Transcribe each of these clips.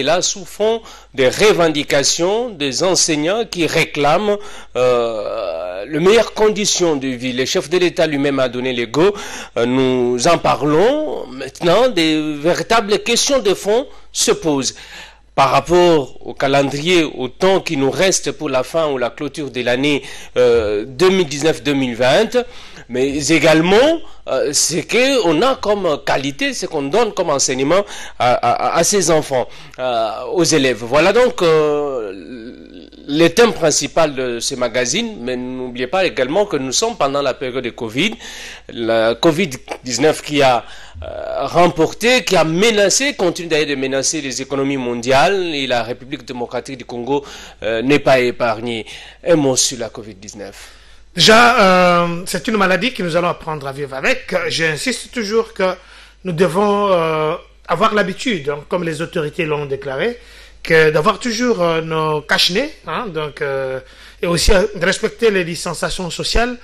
C'est là sous fond des revendications des enseignants qui réclament euh, les meilleures conditions de vie. Le chef de l'État lui-même a donné les go. Euh, nous en parlons maintenant. Des véritables questions de fond se posent par rapport au calendrier, au temps qui nous reste pour la fin ou la clôture de l'année euh, 2019-2020, mais également euh, ce qu'on a comme qualité, ce qu'on donne comme enseignement à, ces enfants, euh, aux élèves. Voilà donc euh, le thème principal de ce magazine, mais n'oubliez pas également que nous sommes pendant la période de Covid, la Covid-19 qui a euh, remporté, qui a menacé, continue d'ailleurs de menacer les économies mondiales et la République démocratique du Congo euh, n'est pas épargnée. Un mot sur la Covid-19. Déjà, euh, c'est une maladie que nous allons apprendre à vivre avec. J'insiste toujours que nous devons avoir l'habitude, hein, comme les autorités l'ont déclaré, que d'avoir toujours euh, nos cache-nez, hein, donc, euh, et aussi euh, de respecter les distanciations sociales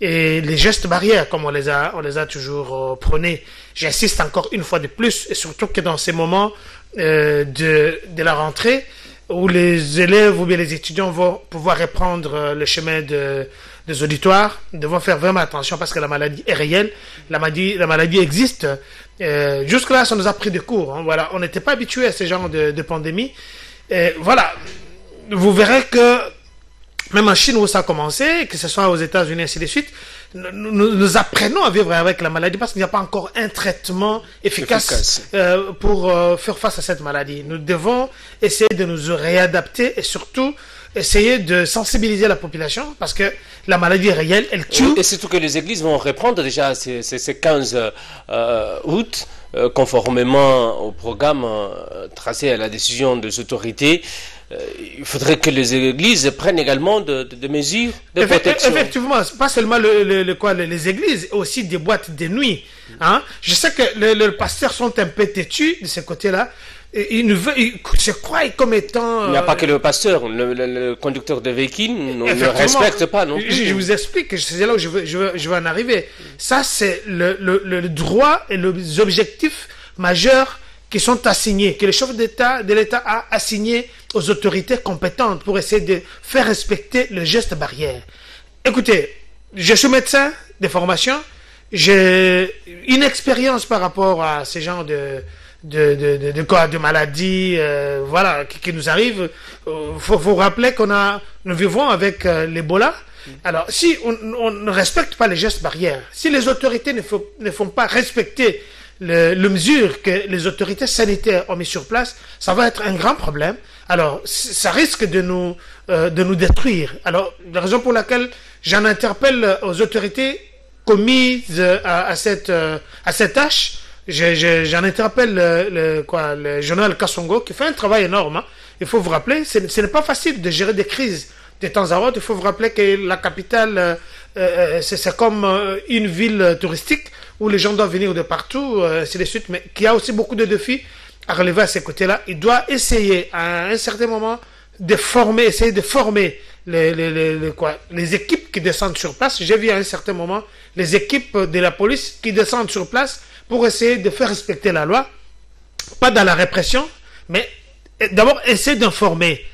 et les gestes barrières, comme on les a, on les a toujours prônés. J'insiste encore une fois de plus, et surtout que dans ces moments de, de la rentrée, où les élèves ou bien les étudiants vont pouvoir reprendre le chemin de, des auditoires, devons faire vraiment attention parce que la maladie est réelle, la maladie, la maladie existe. Euh, Jusque-là, ça nous a pris de cours. hein, voilà, on n'était pas habitué à ce genre de, pandémie. Et voilà, vous verrez que même en Chine où ça a commencé, que ce soit aux États-Unis ainsi de suite, nous, apprenons à vivre avec la maladie parce qu'il n'y a pas encore un traitement efficace, Efficace. euh, pour euh, faire face à cette maladie. Nous devons essayer de nous réadapter et surtout essayer de sensibiliser la population parce que la maladie est réelle, elle tue. Et surtout que les églises vont reprendre déjà ces, ces- ces 15 euh, août, conformément au programme tracé à la décision des autorités. Euh, il faudrait que les églises prennent également de, de- de mesures de protection. Effectivement, pas seulement le, le- le- quoi, les, églises, aussi des boîtes de nuit. Hein? Je sais que les le pasteurs sont un peu têtus de ce côté-là. Ils, nous veulent, ils se croient comme étant. Il n'y a euh, pas que le pasteur, le, le- le conducteur de véhicule ne, ne Effectivement. respecte pas non Je, plus. je vous explique, que c'est là où je veux, je veux, je veux en arriver. Ça, c'est le, le, le droit et les objectifs majeurs qui sont assignés, que le chef d'État de l'État a assigné aux autorités compétentes pour essayer de faire respecter le geste barrière. Écoutez, je suis médecin de formation, j'ai une expérience par rapport à ces genres de de, de, de, maladies euh, voilà qui, nous arrivent euh, faut faut rappeler qu'on a nous vivons avec euh, l'Ebola alors si on, ne respecte pas les gestes barrières si les autorités ne ne font pas respecter le, le mesure que les autorités sanitaires ont mis sur place, ça va être un grand problème. Alors, ça risque de nous, euh, de nous détruire. Alors, la raison pour laquelle j'en interpelle aux autorités commises euh, à, cette, euh, à cette tâche, je- je- j'en interpelle le, le- quoi, journal Kassongo qui fait un travail énorme. hein. Il faut vous rappeler, ce n'est pas facile de gérer des crises de temps à autre. Il faut vous rappeler que la capitale, euh, c'est comme une ville touristique où les gens doivent venir de partout, euh, ainsi de suite, mais qui a aussi beaucoup de défis à relever à ces côtés-là. Il doit essayer à un certain moment de former, essayer de former les, les, les, quoi, les équipes qui descendent sur place. J'ai vu à un certain moment les équipes de la police qui descendent sur place pour essayer de faire respecter la loi, pas dans la répression, mais euh, d'abord essayer d'informer.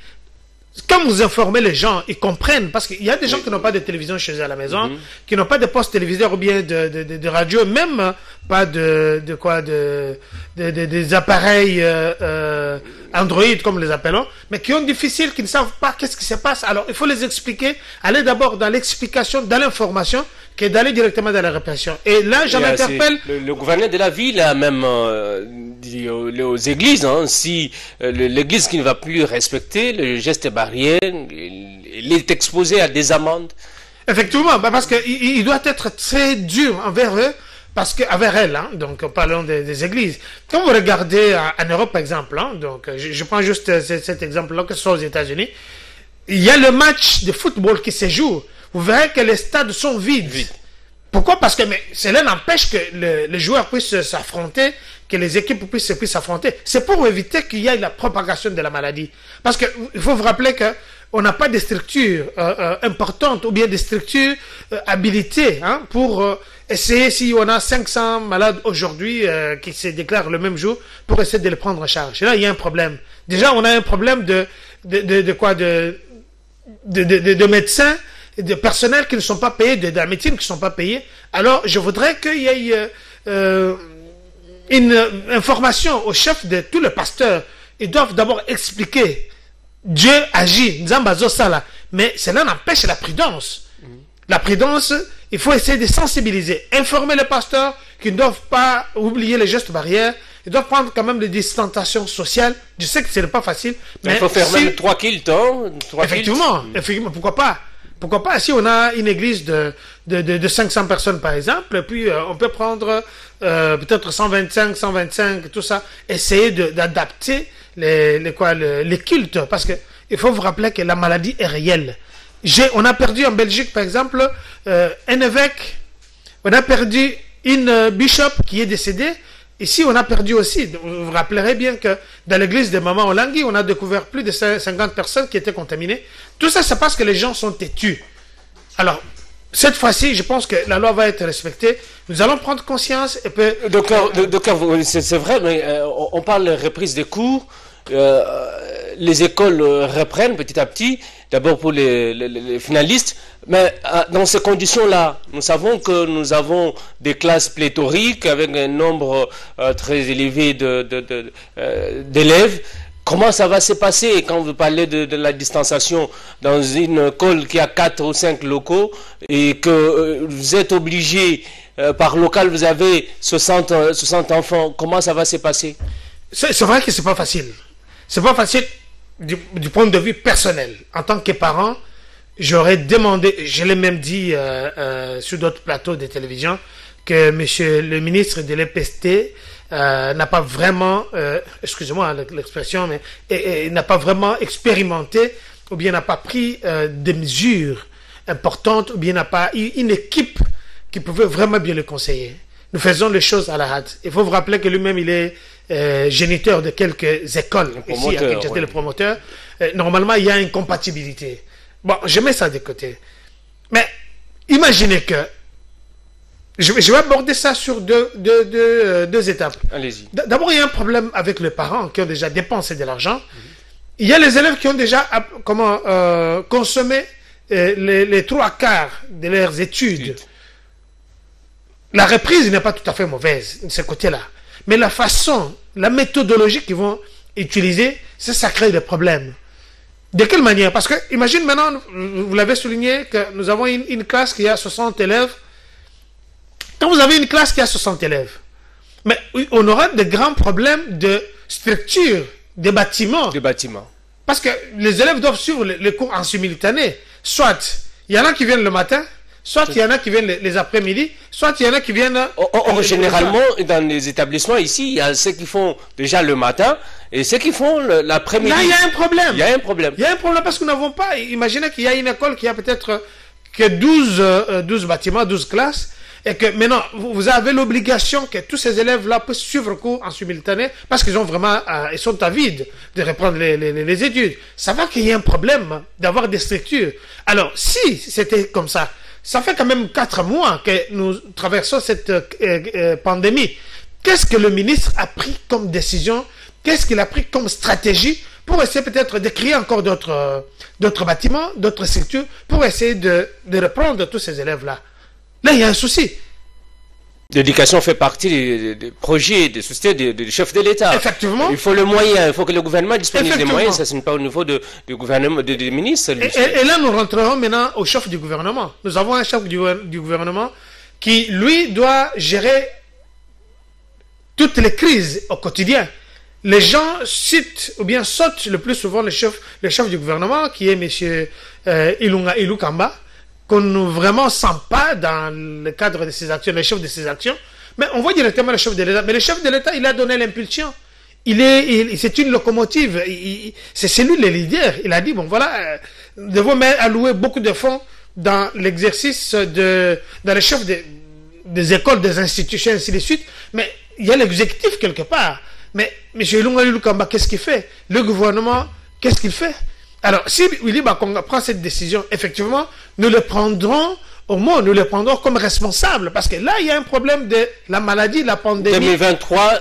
Quand vous informez les gens, ils comprennent, parce qu'il y a des gens qui n'ont pas de télévision chez eux à la maison, qui n'ont pas de poste téléviseur ou bien de, de, de, de radio, même pas de, de quoi, de- des appareils euh, euh, Android comme les appelons, mais qui ont difficile, qui ne savent pas qu'est-ce qui se passe. Alors il faut les expliquer, aller d'abord dans l'explication, dans l'information, que d'aller directement dans la répression. Et là, j'en Et, euh, interpelle. c'est- Le, le gouverneur de la ville a même euh, dit aux, aux églises, hein, si euh, l'église qui ne va plus respecter le geste barrière, il, il est exposé à des amendes. Effectivement, bah, parce qu'il il il doit être très dur envers eux, parce que envers elles, hein, donc parlons des, des églises. Quand vous regardez en, en Europe, par exemple, hein, donc je, je prends juste euh, cet, cet exemple-là, que ce soit aux États-Unis, il y a le match de football qui se joue. Vous verrez que les stades sont vides. Pourquoi? Parce que mais cela n'empêche que le- les joueurs puissent s'affronter, que les équipes puissent s'affronter. C'est pour éviter qu'il y ait la propagation de la maladie. Parce que il faut vous rappeler que on n'a pas de structures euh, euh, importantes ou bien des structures euh, habilitées hein, pour essayer si on a 500 malades aujourd'hui qui se déclarent le même jour pour essayer de les prendre en charge. Et là, il y a un problème. Déjà, on a un problème de de, de, de quoi? De de, de, de- de médecins, de personnels qui ne sont pas payés, de, de la médecine qui ne sont pas payés. Alors, je voudrais qu'il y ait euh, euh, une information au chef de tous les pasteurs. Ils doivent d'abord expliquer Dieu agit. Mais cela n'empêche la prudence. La prudence, il faut essayer de sensibiliser, informer les pasteurs qu'ils ne doivent pas oublier les gestes barrières. Ils doivent prendre quand même des distanciations sociales. Je sais que ce n'est pas facile. Mais Il faut faire si- même trois kilts, hein. Effectivement, effectivement, pourquoi pas? Pourquoi pas si on a une église de, de, de, de 500 personnes par exemple, puis euh, on peut prendre euh, peut-être 125, 125, tout ça, essayer d'adapter les, cultes, parce que il faut vous rappeler que la maladie est réelle. On a perdu en Belgique par exemple euh, un évêque, on a perdu une bishop qui est décédée. Ici, on a perdu aussi. Vous vous rappellerez bien que dans l'église de Maman Olangui, on a découvert plus de 50 personnes qui étaient contaminées. Tout ça, c'est parce que les gens sont têtus. Alors, cette fois-ci, je pense que la loi va être respectée. Nous allons prendre conscience et puis... Docteur, c'est vrai, mais euh, on on parle de reprise des cours. euh, les écoles euh, reprennent petit à petit, d'abord pour les, finalistes, mais euh, dans ces conditions-là, nous savons que nous avons des classes pléthoriques avec un nombre euh, très élevé euh, d'élèves. Comment ça va se passer quand vous parlez de, la distanciation dans une école qui a quatre ou cinq locaux et que vous êtes obligé, par local, vous avez 60, euh, 60 enfants, comment ça va se passer? C'est vrai que c'est pas facile. C'est pas facile du, point de vue personnel. En tant que parent, j'aurais demandé, je l'ai même dit euh, euh, sur d'autres plateaux de télévision, que monsieur le ministre de l'EPST euh, n'a pas vraiment, euh, excusez-moi l'expression, mais et- et n'a pas vraiment expérimenté ou bien n'a pas pris euh, des mesures importantes ou bien n'a pas eu une équipe qui pouvait vraiment bien le conseiller. Nous faisons les choses à la hâte. Il faut vous rappeler que lui-même, il est euh, géniteur de quelques écoles ici à Kinshasa, ouais. le promoteur. Euh, normalement, il y a une compatibilité. Bon, je mets ça de côté. Mais imaginez que je vais, je vais aborder ça sur deux, deux, deux, euh, deux étapes. Allez-y. D'abord, il y a un problème avec les parents qui ont déjà dépensé de l'argent. Il y a les élèves qui ont déjà app- comment, euh, consommé euh, les, les trois quarts de leurs études. La reprise n'est pas tout à fait mauvaise de ce côté-là. Mais la façon, la méthodologie qu'ils vont utiliser, ça, ça crée des problèmes. De quelle manière? Parce que, imagine maintenant, vous l'avez souligné, que nous avons une, une classe qui a 60 élèves. Quand vous avez une classe qui a 60 élèves, mais on aura de grands problèmes de structure des bâtiments. Des bâtiments. Parce que les élèves doivent suivre les, les cours en simultané. Soit il y en a qui viennent le matin, soit il y en a qui viennent les, les après-midi, soit il y en a qui viennent. Or, or, le- le généralement, dans les établissements ici, il y a ceux qui font déjà le matin et ceux qui font l'après-midi. Là, il y a un problème. Il y a un problème. Il y a un problème parce que nous n'avons pas. Imaginez qu'il y a une école qui a peut-être euh, que 12, euh, 12 bâtiments, 12 classes. Et que maintenant, vous avez l'obligation que tous ces élèves-là puissent suivre le cours en simultané parce qu'ils ont vraiment, euh, ils sont avides de reprendre les, les, les- les études. Ça va qu'il y ait un problème d'avoir des structures. Alors, si c'était comme ça, ça fait quand même quatre mois que nous traversons cette euh, euh, pandémie. Qu'est-ce que le ministre a pris comme décision? Qu'est-ce qu'il a pris comme stratégie pour essayer peut-être de créer encore d'autres euh, d'autres bâtiments, d'autres structures, pour essayer de, de reprendre tous ces élèves-là? Là, il y a un souci. L'éducation fait partie des, des- projets, des sociétés, des, des chefs de l'État. Effectivement. Il faut le moyen, il faut que le gouvernement dispose des moyens. Ça, ce n'est pas au niveau de, du gouvernement, de- des ministres. Et, et- et là, nous rentrerons maintenant au chef du gouvernement. Nous avons un chef du gouvernement qui, lui, doit gérer toutes les crises au quotidien. Les gens citent ou bien sautent le plus souvent le chef, le chef du gouvernement, qui est M. Euh, Ilunga Ilukamba, qu'on ne vraiment sent pas dans le cadre de ses actions, le chef de ses actions. Mais on voit directement le chef de l'État. Mais le chef de l'État, il a donné l'impulsion. Il est, c'est une locomotive. C'est lui le leader. Il a dit bon voilà, euh, nous devons mettre- allouer beaucoup de fonds dans l'exercice de, dans le chef de, des écoles, des institutions, ainsi de suite. Mais il y a l'exécutif quelque part. Mais M. Lunga Lukamba, qu'est-ce qu'il fait? Le gouvernement, qu'est-ce qu'il fait? Alors, si Willy Bakonga prend cette décision, effectivement, nous le prendrons au moins, nous le prendrons comme responsable. Parce que là, il y a un problème de la maladie, la pandémie. 2023,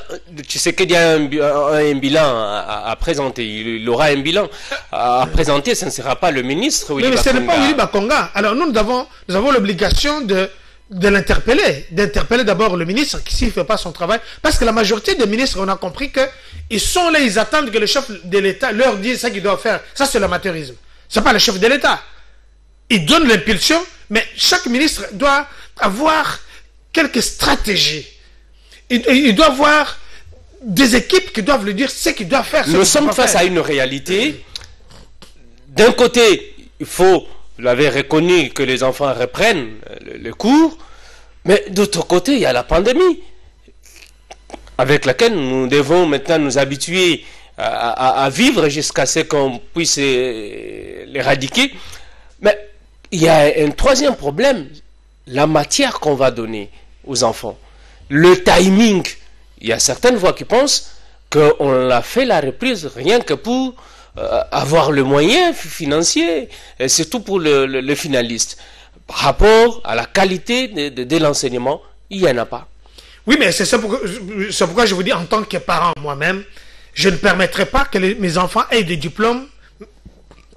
tu sais qu'il y a un, bi- un- un bilan à, présenter. Il, aura un bilan à, à présenter. Ce ne sera pas le ministre. Oui, Willy mais ce n'est pas. Willy Bakonga. Alors nous, nous avons, nous avons l'obligation de, de l'interpeller, d'interpeller d'abord le ministre qui s'il ne fait pas son travail. Parce que la majorité des ministres, on a compris que ils sont là, ils attendent que le chef de l'État leur dise ce qu'il doit faire. Ça, c'est l'amateurisme. C'est pas le chef de l'État. Il donne l'impulsion, mais chaque ministre doit avoir quelques stratégies. Il, il doit avoir des équipes qui doivent lui dire ce qu'il doit faire. ce Nous sommes face faire. à une réalité. D'un côté, il faut, l'avez reconnu, que les enfants reprennent euh, le, cours, mais d'autre côté, il y a la pandémie, avec laquelle nous devons maintenant nous habituer à, à- vivre jusqu'à ce qu'on puisse euh, l'éradiquer. Mais il y a un troisième problème, la matière qu'on va donner aux enfants, le timing. Il y a certaines voix qui pensent qu'on a fait la reprise rien que pour avoir le moyen fi- financier, surtout pour le, finaliste. Par rapport à la qualité de, l'enseignement, il n'y en a pas. Oui, mais c'est ça pourquoi, pourquoi je vous dis, en tant que parent moi-même, je ne permettrai pas que mes enfants aient des diplômes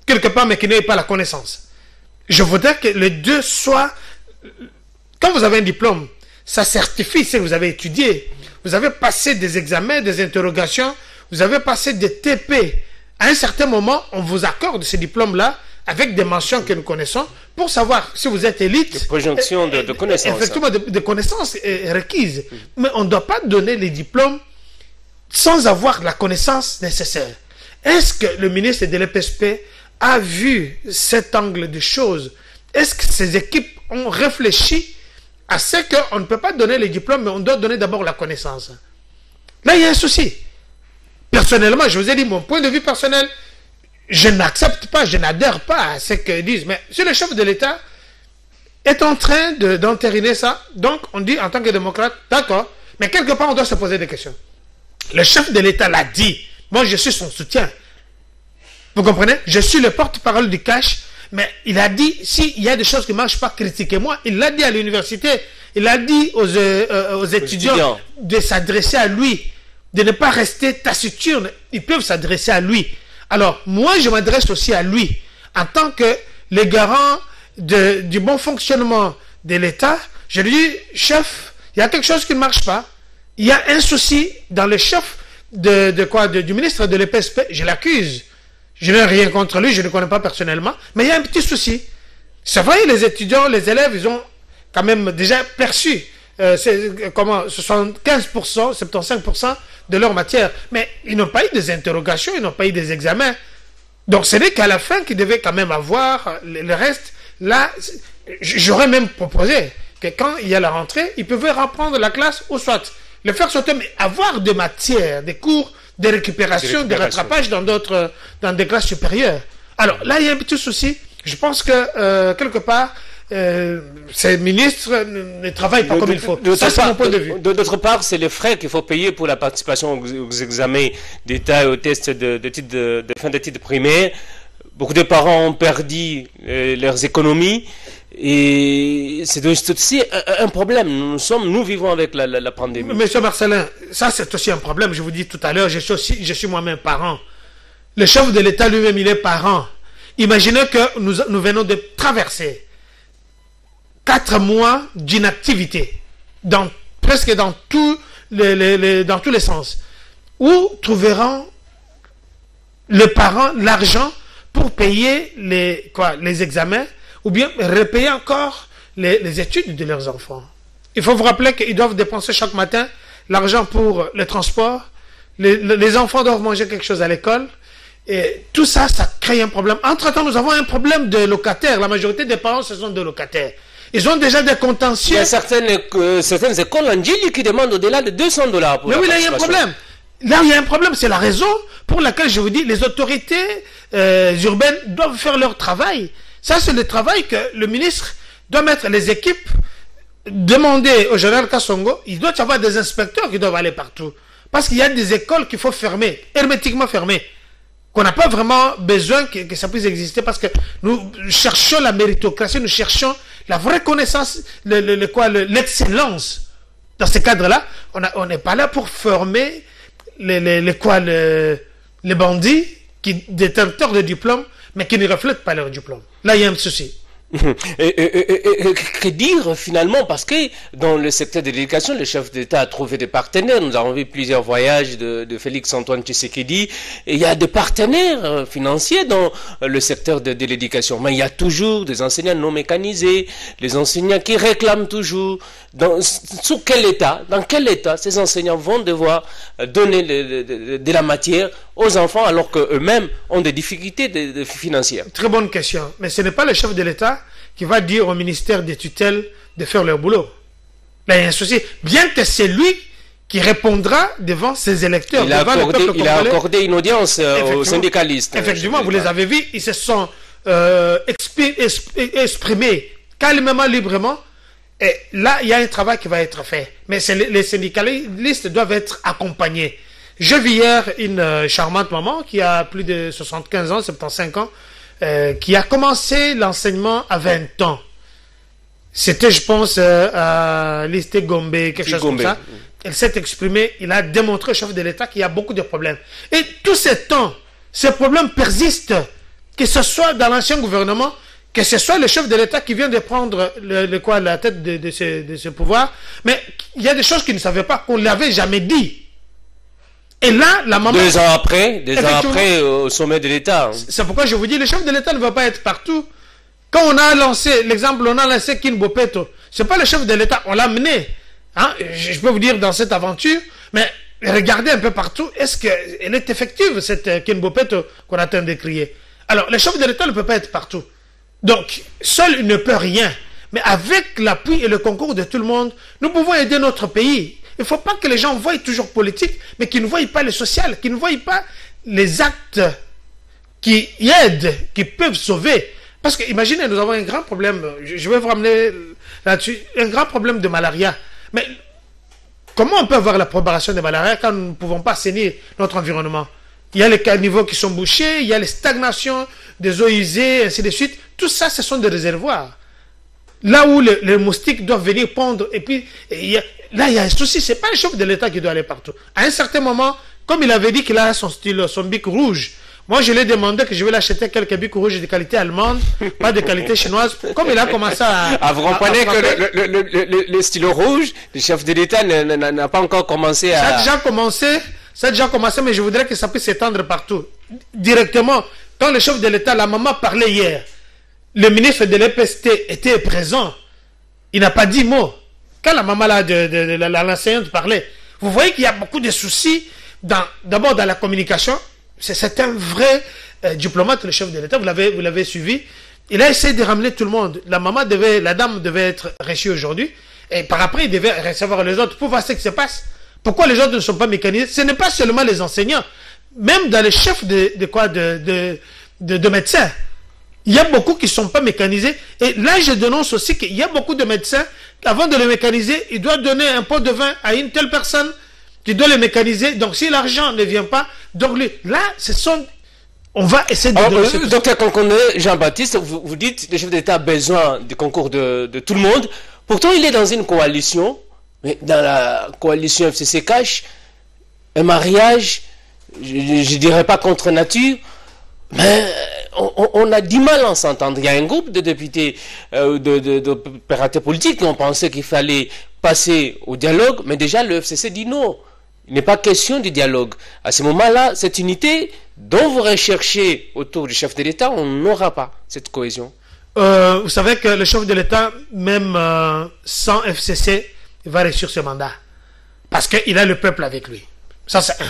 quelque part, mais qu'ils n'aient pas la connaissance. Je voudrais que les deux soient... Quand vous avez un diplôme, ça certifie ce que vous avez étudié. Vous avez passé des examens, des interrogations, vous avez passé des TP. À un certain moment, on vous accorde ce diplôme-là avec des mentions que nous connaissons pour savoir si vous êtes élite. Des projections de- de connaissances. Effectivement, de, de connaissances requises. Mais on ne doit pas donner les diplômes sans avoir la connaissance nécessaire. Est-ce que le ministre de l'EPSP a vu cet angle de choses? Est-ce que ses équipes ont réfléchi à ce qu'on ne peut pas donner les diplômes, mais on doit donner d'abord la connaissance? Là, il y a un souci. Personnellement, je vous ai dit mon point de vue personnel, je n'accepte pas, je n'adhère pas à ce qu'ils disent. Mais si le chef de l'État est en train de- d'entériner ça, donc on dit en tant que démocrate, d'accord, mais quelque part on doit se poser des questions. Le chef de l'État l'a dit. Moi, je suis son soutien. Vous comprenez? Je suis le porte-parole du cash, mais il a dit, s'il y a des choses qui ne marchent pas, critiquez-moi. Il l'a dit à l'université. Il a dit aux, euh, euh, aux étudiants étudiants. de s'adresser à lui, de ne pas rester taciturne. Ils peuvent s'adresser à lui. Alors, moi, je m'adresse aussi à lui, en tant que le garant du bon fonctionnement de l'État. Je lui dis, chef, il y a quelque chose qui ne marche pas. Il y a un souci dans le chef de, quoi, du ministre de l'EPSP. Je l'accuse. Je n'ai rien contre lui, je ne le connais pas personnellement, mais il y a un petit souci. C'est vrai, les étudiants, les élèves, ils ont quand même déjà perçu euh, euh, comment 75%, 75% de leur matière, mais ils n'ont pas eu des interrogations, ils n'ont pas eu des examens. Donc ce n'est qu'à la fin qu'ils devaient quand même avoir le, reste. Là, j'aurais même proposé que quand il y a la rentrée, ils pouvaient reprendre la classe ou soit le faire sauter, mais avoir des matières, des cours de récupération, De de récupération. rattrapage dans d'autres, dans des classes supérieures. Alors là, il y a un petit souci. Je pense que euh, quelque part, euh, ces ministres ne, travaillent pas De- comme de- il faut. D'autre Ça, c'est part- mon point de vue. de- D'autre part, c'est les frais qu'il faut payer pour la participation aux, aux examens d'État et aux tests de, de, titre de, de fin d'études primaires. Beaucoup de parents ont perdu euh, leurs économies et c'est aussi un, un problème. Nous sommes, nous vivons avec la, la, la pandémie. Monsieur Marcelin, ça c'est aussi un problème. Je vous dis tout à l'heure, je suis aussi, je suis moi-même parent. Le chef de l'État lui-même, il est parent. Imaginez que nous, nous venons de traverser quatre mois d'inactivité presque dans tous les, dans tous les sens. Où trouveront les parents l'argent pour payer les, quoi, les examens ou bien repayer encore les, les études de leurs enfants? Il faut vous rappeler qu'ils doivent dépenser chaque matin l'argent pour le transport. Les- les enfants doivent manger quelque chose à l'école. Et tout ça, ça crée un problème. Entre-temps, nous avons un problème de locataires. La majorité des parents, ce sont des locataires. Ils ont déjà des Il y contentieux. a certaines, euh, certaines écoles en Djili qui demandent au-delà de 200 dollars pour Mais oui, là, il y a un problème. Là, il y a un problème. C'est la raison pour laquelle je vous dis les autorités euh, urbaines doivent faire leur travail. Ça, c'est le travail que le ministre doit mettre les équipes demandez au général Kassongo, il doit y avoir des inspecteurs qui doivent aller partout. Parce qu'il y a des écoles qu'il faut fermer, hermétiquement fermer. Qu'on n'a pas vraiment besoin que, que ça puisse exister parce que nous cherchons la méritocratie, nous cherchons la vraie connaissance, le, le- quoi, le- l'excellence. Dans ce cadre-là, on n'est pas là pour former les, les, les bandits qui détenteurs de diplômes, mais qui ne reflètent pas leur diplôme. Là, il y a un souci. Et, et- et- que dire finalement Parce que dans le secteur de l'éducation, le chef d'État a trouvé des partenaires. Nous avons vu plusieurs voyages de, de Félix Antoine Tshisekedi. Il y a des partenaires euh, financiers dans euh, le secteur de, de l'éducation. Mais il y a toujours des enseignants non mécanisés, les enseignants qui réclament toujours. Dans, sous quel état Dans quel état ces enseignants vont devoir euh, donner de, de- de la matière aux enfants alors qu'eux-mêmes ont des difficultés de- de financières Très bonne question. Mais ce n'est pas le chef de l'État qui va dire au ministère des tutelles de faire leur boulot. Là, il y a un souci. Bien que c'est lui qui répondra devant ses électeurs, Il a, accordé, peuple il a congolais. accordé une audience euh, aux syndicalistes. Effectivement, vous les avez vus, ils se sont euh, exprimés calmement, librement. Et là, il y a un travail qui va être fait. Mais les syndicalistes doivent être accompagnés. Je vis hier une euh, charmante maman qui a plus de 75 ans, 75 ans, euh, qui a commencé l'enseignement à 20 ans. C'était, je pense, euh, à Liste Gombe, quelque chose Gombe. comme ça. Elle s'est exprimée, il a démontré au chef de l'État qu'il y a beaucoup de problèmes. Et tout ce temps, ces problèmes persistent, que ce soit dans l'ancien gouvernement, que ce soit le chef de l'État qui vient de prendre le, le quoi, la tête de, de ce, de ce pouvoir, mais il y a des choses qu'il ne savait pas, qu'on ne l'avait jamais dit. Et là, la maman... Deux ans après, deux ans après, au sommet de l'État. C'est pourquoi je vous dis, le chef de l'État ne va pas être partout. Quand on a lancé, l'exemple, on a lancé Kin Bopeto, c'est pas le chef de l'État, on l'a mené. Hein? Je peux vous dire dans cette aventure, mais regardez un peu partout, est-ce qu'elle est effective, cette euh, Kin Bopeto qu'on a de crier? Alors, le chef de l'État ne peut pas être partout. Donc, seul il ne peut rien. Mais avec l'appui et le concours de tout le monde, nous pouvons aider notre pays. Il ne faut pas que les gens voient toujours politique, mais qu'ils ne voient pas le social, qu'ils ne voient pas les actes qui aident, qui peuvent sauver. Parce que imaginez, nous avons un grand problème, je vais vous ramener là-dessus, un grand problème de malaria. Mais comment on peut avoir la propagation de malaria quand nous ne pouvons pas assainir notre environnement? Il y a les caniveaux qui sont bouchés, il y a les stagnations des eaux usées, ainsi de suite. Tout ça, ce sont des réservoirs. Là où le- les moustiques doivent venir pondre, et puis et a- là, il y a un souci. C'est pas le chef de l'État qui doit aller partout. À un certain moment, comme il avait dit qu'il a son style, son bic rouge, moi je lui ai demandé que je vais l'acheter quelques bics rouges de qualité allemande, pas de qualité chinoise. Comme il a commencé à. Vous comprenez que le, le, le, le- le stylo rouge, le chef de l'État n'a pas encore commencé Ça a à... déjà commencé, ça a déjà commencé, mais je voudrais que ça puisse s'étendre partout. Directement, quand le chef de l'État, la maman parlait hier, le ministre de l'EPST était présent. Il n'a pas dit mot. Quand la maman là, de, de- de l'enseignante parlait, vous voyez qu'il y a beaucoup de soucis d'abord dans la communication. C'est, un vrai euh, diplomate, le chef de l'État. Vous l'avez, suivi. Il a essayé de ramener tout le monde. La maman devait, la dame devait être reçue aujourd'hui. Et par après, il devait recevoir les autres pour voir ce qui se passe. Pourquoi les autres ne sont pas mécanisés? Ce n'est pas seulement les enseignants. Même dans les chefs de, quoi, de médecins. Il y a beaucoup qui ne sont pas mécanisés. Et là, je dénonce aussi qu'il y a beaucoup de médecins, avant de le mécaniser, il doit donner un pot de vin à une telle personne qui doit le mécaniser. Donc, si l'argent ne vient pas, donc là, ce sont... On va essayer de Alors, euh, ça. docteur Conconde, Jean-Baptiste, vous, vous dites que le chef d'État a besoin du concours de, de tout le monde. Pourtant, il est dans une coalition, mais dans la coalition FCC Cash, un mariage, je ne dirais pas contre nature, mais on, a du mal à s'entendre. Il y a un groupe de députés, euh, de, de, d'opérateurs politiques qui ont pensé qu'il fallait passer au dialogue, mais déjà le FCC dit non. Il n'est pas question du dialogue. À ce moment-là, cette unité dont vous recherchez autour du chef de l'État, on n'aura pas cette cohésion. Euh, vous savez que le chef de l'État, même euh, sans FCC, va réussir ce mandat. Parce qu'il a le peuple avec lui. Ça, c'est un.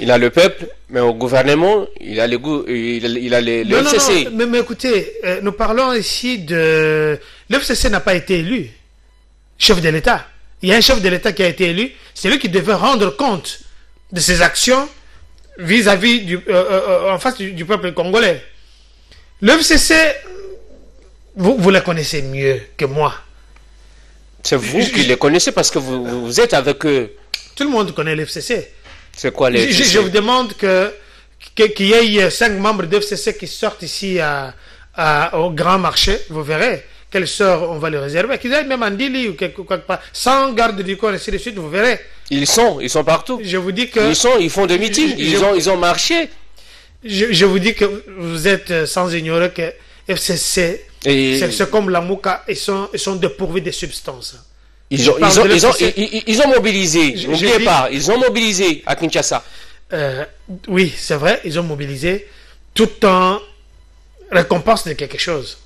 Il a le peuple, mais au gouvernement, il a, le goût, il a, il a les- le Non, FCC. non, mais, mais écoutez, euh, nous parlons ici de... Le FCC n'a pas été élu chef de l'État. Il y a un chef de l'État qui a été élu, c'est lui qui devait rendre compte de ses actions vis-à-vis du, euh, euh, en face du, du peuple congolais. Le FCC, vous, vous le connaissez mieux que moi. C'est vous Je- qui les connaissez parce que vous, vous êtes avec eux. Tout le monde connaît l'FCC. C'est quoi les. Je, vous demande que qu'il y ait cinq membres de FCC qui sortent ici à, à- au grand marché, vous verrez quel sort on va les réserver. Qu'ils aillent même en Dili ou quelque, quelque part, sans garde du corps, ainsi de suite, vous verrez. Ils sont, ils sont partout. Je vous dis que, Ils sont, ils font des meetings, je- ils je- ont, ils ont marché. je, je vous dis que vous êtes euh, sans ignorer que FCC, c'est comme la Mouka, ils sont, ils sont dépourvus de substances. Ils ont, ils ont, ils ont, l'FCC. ils, ils- ils ont mobilisé. Je- N'oubliez dit- pas, ils ont mobilisé à Kinshasa. Euh, oui, c'est vrai, ils ont mobilisé tout en récompense de quelque chose.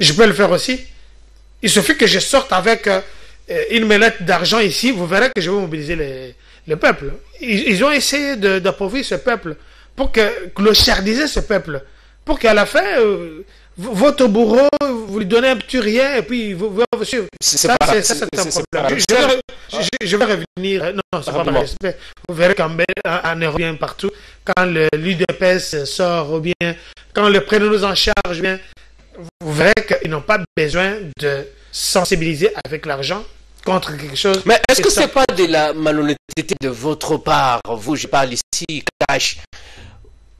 Je peux le faire aussi. Il suffit que je sorte avec euh, une mêlette d'argent ici, vous verrez que je vais mobiliser les- le peuple. Ils, ils ont essayé d'appauvrir ce peuple pour que clochardiser ce peuple, pour qu'à la fin, euh, votre bourreau, vous lui donnez un petit rien et puis vous, vous, vous Ça, pas- c'est un problème. pas- Je, je vais, re- je- je vais revenir. euh, Non, c'est pas par respect. Vous verrez qu'en en Europe, bien partout, quand l'UDPS sort ou bien quand le prenons en charge, bien, vous verrez qu'ils n'ont pas besoin de sensibiliser avec l'argent contre quelque chose. Mais est-ce que c'est pas de la malhonnêteté de votre part? Vous, je parle ici, cash.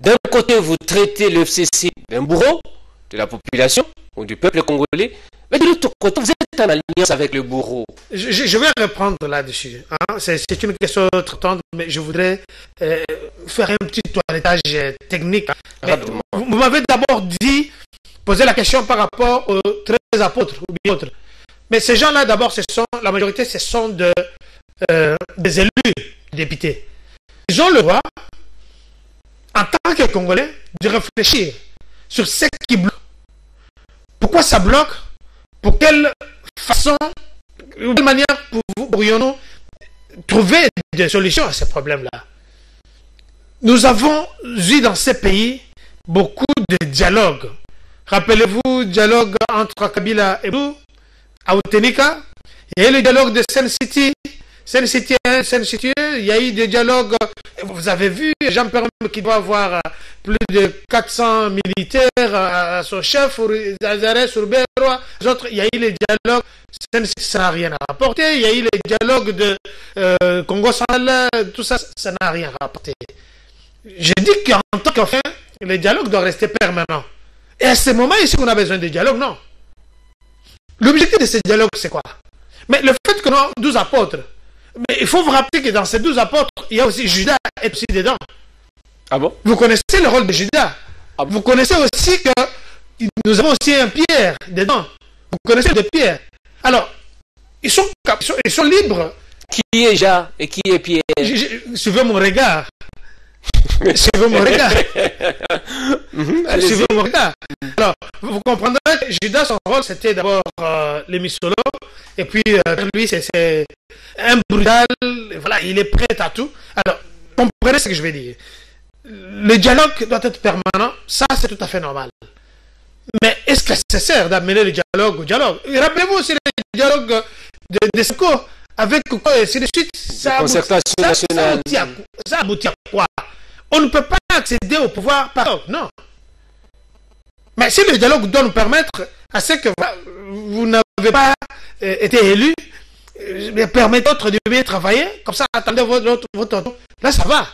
D'un côté, vous traitez le FCC d'un bourreau de la population ou du peuple congolais, mais de l'autre côté, vous êtes en alliance avec le bourreau. Je, vais reprendre là-dessus. hein. C'est une question traitante, mais je voudrais euh, faire un petit toilettage technique. vous vous m'avez d'abord dit, poser la question par rapport aux 13 apôtres ou bien autres. Mais ces gens-là, d'abord, ce sont, la majorité, ce sont de, euh, des élus députés. Ils ont le droit, en tant que Congolais, de réfléchir sur ce qui bloque. Pourquoi ça bloque? Pour quelle façon, quelle manière pour- pourrions-nous trouver des solutions à ces problèmes-là Nous avons eu dans ces pays beaucoup de dialogues. Rappelez-vous, dialogue entre Kabila et Bou, à Outenika. Il y a eu le dialogue de Sen City. Sen City 1, Sen City 2. Il y a eu des dialogues. Vous avez vu, Jean Perrin qui doit avoir euh, plus de 400 militaires à à son chef, Zazare, Surberwa, les autres. Il y a eu les dialogues. Ça n'a rien rapporté. Il y a eu les dialogues de euh, Congo Central, tout ça, ça n'a rien rapporté. Je dis qu'en tant qu'enfin, le dialogue doit rester permanent. Et à ce moment ici, on a besoin de dialogue, non. L'objectif de ce dialogue, c'est quoi? Mais le fait que nous avons 12 apôtres, mais il faut vous rappeler que dans ces 12 apôtres, il y a aussi Judas et aussi dedans. Ah bon? Vous connaissez le rôle de Judas? Ah. Vous connaissez aussi que nous avons aussi un Pierre dedans. Vous connaissez de Pierre. Alors, ils sont, ils sont, ils sont libres. Qui est Ja et qui est Pierre? Je- je- Suivez mon regard. Suivez mon regard. Allez-y. Suivez mon regard. Alors, vous vous comprendrez que Judas, son rôle, c'était d'abord euh, l'émisolo. Et puis, euh, lui, c'est un brutal. Voilà, il est prêt à tout. Alors, comprenez ce que je vais dire. Le dialogue doit être permanent. Ça, c'est tout à fait normal. Mais est-ce que c'est nécessaire d'amener le dialogue au dialogue? Rappelez-vous aussi le dialogue de, de Seko avec quoi et ainsi de suite. Ça aboutit- concertation ça- ça nationale. aboutit à quoi? Ça aboutit à quoi? On ne peut pas accéder au pouvoir par dialogue, non. Mais si le dialogue doit nous permettre à ce que vous n'avez pas euh, été élu, euh, mais permettez d'autres de bien travailler, comme ça, attendez votre, votre, tour. Là, ça va.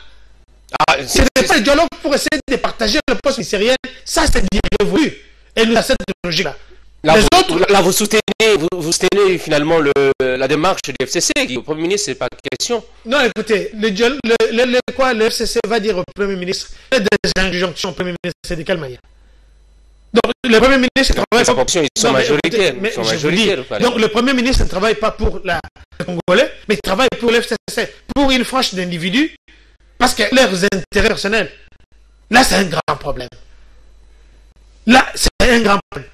Ah, Ce c'est- n'est pas le dialogue pour essayer de partager le poste ministériel. Ça, c'est bien révolu. Et nous, à cette logique-là. Là, Les vous, autres- là, vous soutenez, vous, vous soutenez finalement le, la démarche du FCC. qui, Au Premier ministre, c'est pas question. Non, écoutez, le, le, le, le- quoi, le FCC va dire au Premier ministre des injonctions au Premier ministre, c'est de quelle manière Donc, le Premier ministre ne travaille pas ils sont Non, majoritaires. mais ils majoritaires. donc le Premier ministre ne travaille pas pour la, les Congolais, mais il travaille pour l'FCC, pour une frange d'individus, parce que leurs intérêts personnels. Là, c'est un grand problème. Là, c'est un grand problème.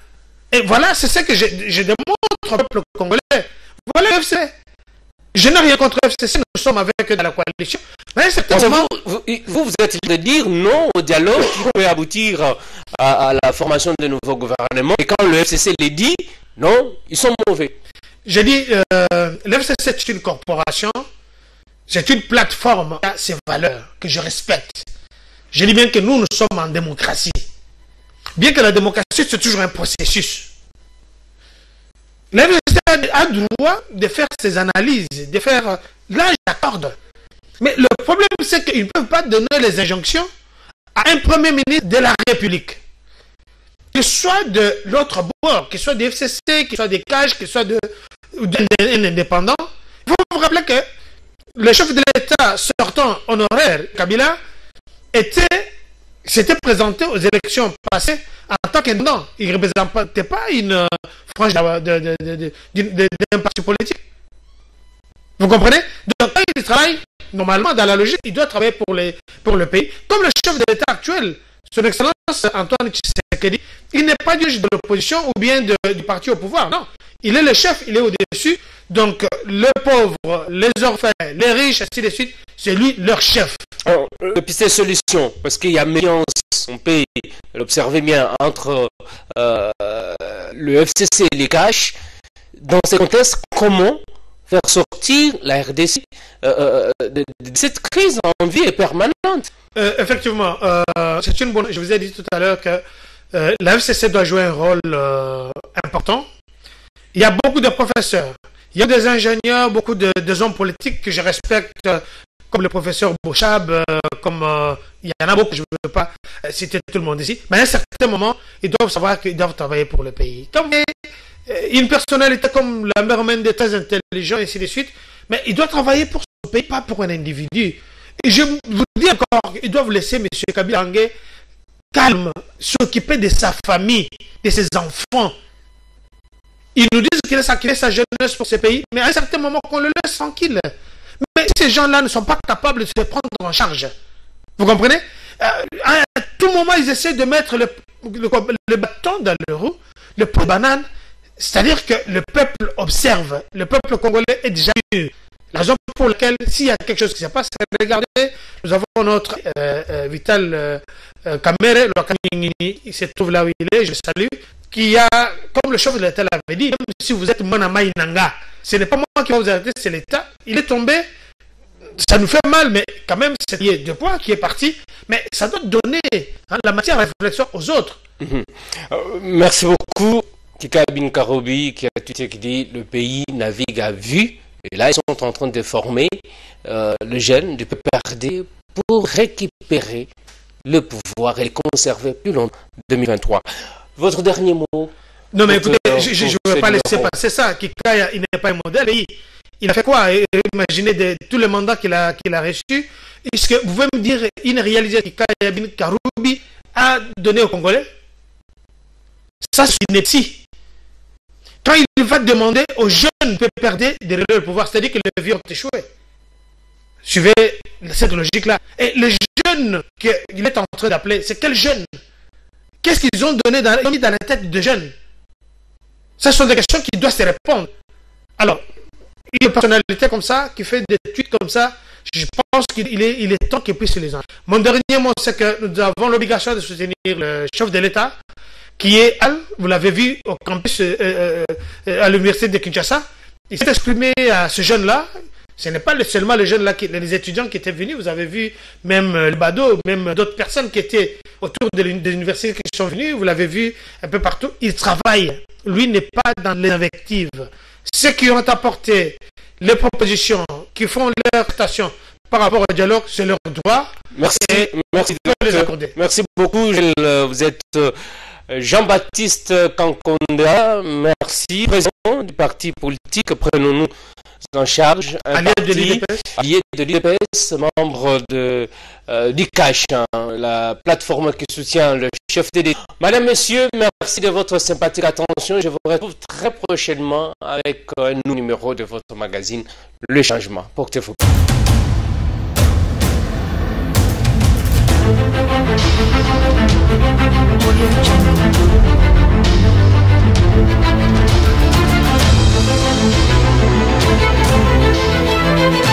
Et voilà, c'est ce que je, je démontre au peuple congolais. Voilà l'FCC. Je n'ai rien contre l'FCC, nous sommes avec eux dans la coalition. Mais vous, vous, vous, êtes de dire non au dialogue qui peut aboutir à, à la formation de nouveaux gouvernements. Et quand le FCC les dit, non, ils sont mauvais. Je dis, euh, l'FCC c'est une corporation, c'est une plateforme a ses valeurs que je respecte. Je dis bien que nous, nous sommes en démocratie. Bien que la démocratie, c'est toujours un processus. L'FCC a droit de faire ses analyses, de faire... Là, j'accorde. Mais le problème, c'est qu'ils ne peuvent pas donner les injonctions à un Premier ministre de la République. Que ce soit de l'autre bord, que ce soit des FCC, ce soit des cages, que ce soit de, d'un indépendant. Il faut vous rappeler que le chef de l'État sortant honoraire, Kabila, était, s'était présenté aux élections passées en tant qu'indépendant. Il ne représentait pas une euh, frange d'un parti politique. Vous comprenez? Donc, quand il travaille, normalement, dans la logique, il doit travailler pour, les, pour le pays. Comme le chef de l'État actuel, son Excellence Antoine Tshisekedi, il n'est pas du de l'opposition ou bien du parti au pouvoir, non. Il est le chef, il est au-dessus. Donc, le pauvre, les orphelins, les riches, ainsi de suite, c'est lui leur chef. Alors, Depuis ces solutions, parce qu'il y a méfiance, on peut l'observer bien, entre euh, le FCC et les caches. Dans ces contextes, comment faire sortir la RDC euh, euh, de, de cette crise en vie permanente? Euh, effectivement, euh, c'est une bonne. Je vous ai dit tout à l'heure que euh, la FCC doit jouer un rôle euh, important. Il y a beaucoup de professeurs, il y a des ingénieurs, beaucoup de, hommes politiques que je respecte, comme le professeur Bouchab, euh, comme euh, il y en a beaucoup, je ne veux pas euh, citer tout le monde ici. Mais à un certain moment, ils doivent savoir qu'ils doivent travailler pour le pays. Comme une personnalité comme la mère Mende, très intelligent, et ainsi de suite, mais il doit travailler pour son pays, pas pour un individu. Et je vous dis encore, ils doivent laisser M. Kabila calme, s'occuper de sa famille, de ses enfants. Ils nous disent qu'il sacrifié sa jeunesse pour ce pays, mais à un certain moment qu'on le laisse tranquille. Mais ces gens-là ne sont pas capables de se prendre en charge. Vous comprenez? Euh, À tout moment, ils essaient de mettre le, bâton dans le roue, le pot de banane. C'est-à-dire que le peuple observe, le peuple congolais est déjà mûr. La raison pour laquelle, s'il y a quelque chose qui se passe, regardez, nous avons notre euh, euh, Vital euh, Kamere, il se trouve là où il est, je salue, qui a, comme le chef de l'État l'avait dit, même si vous êtes Manama Inanga, ce n'est pas moi qui va vous arrêter, c'est l'État. Il est tombé, ça nous fait mal, mais quand même, c'est deux points qui est parti, mais ça doit donner hein, la matière à réflexion aux autres. Euh, Merci beaucoup. Kika Bin Karobi qui a tweeté qui dit le pays navigue à vue. Et là, ils sont en train de former euh, le jeune du PPRD pour récupérer le pouvoir et le conserver plus longtemps 2023. Votre dernier mot Non, mais écoutez, te- je ne veux pas laisser passer ça. Kikaya, il n'est pas un modèle. Il, il a fait quoi? Imaginez de, tous les mandats qu'il a, qu'il a reçus. Est-ce que vous pouvez me dire une réalisation que Kikaya Bin Karoubi a donnée aux Congolais? Ça, c'est une ineptie. Quand il va demander aux jeunes de relever le pouvoir, c'est-à-dire que les vieux ont échoué. Suivez cette logique-là. Et les jeunes qu'il est en train d'appeler, c'est quels jeunes Qu'est-ce qu'ils ont donné dans, mis dans la tête des jeunes? Ce sont des questions qui doivent se répondre. Alors, une personnalité comme ça, qui fait des tweets comme ça, je pense qu'il il est, temps qu'il puisse les en. Mon dernier mot, c'est que nous avons l'obligation de soutenir le chef de l'État, qui est, vous l'avez vu au campus euh, euh, euh, à l'université de Kinshasa. Il s'est exprimé à ce jeune-là. Ce n'est pas le- seulement les jeunes là, qui, les étudiants qui étaient venus. Vous avez vu même le Bado, même d'autres personnes qui étaient autour de des universités qui sont venues. Vous l'avez vu un peu partout. Il travaille. Lui n'est pas dans les invectives. Ceux qui ont apporté les propositions, qui font leur station par rapport au dialogue, c'est leur droit. Merci, Et merci, les accorder. merci beaucoup. Gilles. Vous êtes euh, Jean-Baptiste Kankonda. Merci, président du parti politique. Prenons-nous en charge. Un parti allié de l'IDPS, membre de, euh, du CACH, hein, la plateforme qui soutient le chef de l'État. Madame, Messieurs, merci de votre sympathique attention. Je vous retrouve très prochainement avec un nouveau numéro de votre magazine Le Changement. Portez-vous. Thank